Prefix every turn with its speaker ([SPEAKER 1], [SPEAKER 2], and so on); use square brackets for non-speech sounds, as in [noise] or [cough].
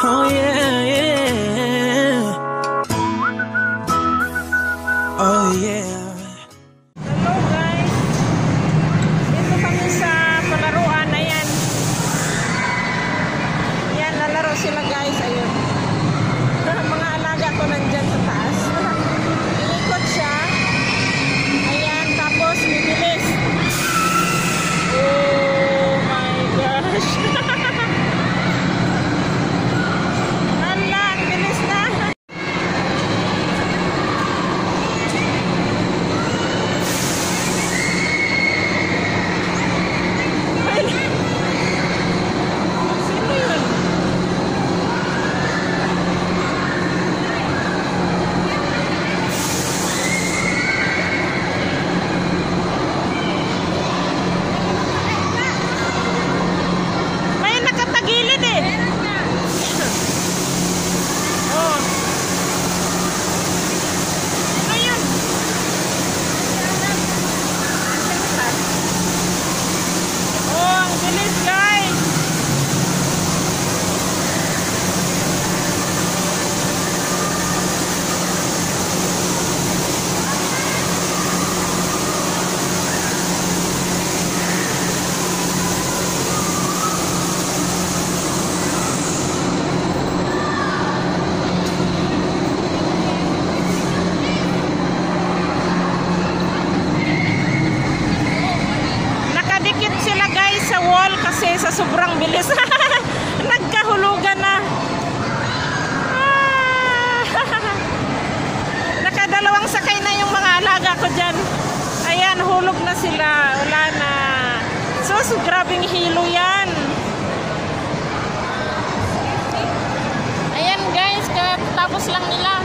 [SPEAKER 1] Oh yeah, yeah. Oh yeah.
[SPEAKER 2] sobrang bilis. [laughs] Nagkahulugan na. Ah. [laughs] Nakadalawang sakay na yung mga alaga ko dyan. Ayan, hulog na sila. Wala na. So, Sus, grabing hilo yan. Ayan guys, tapos lang nila.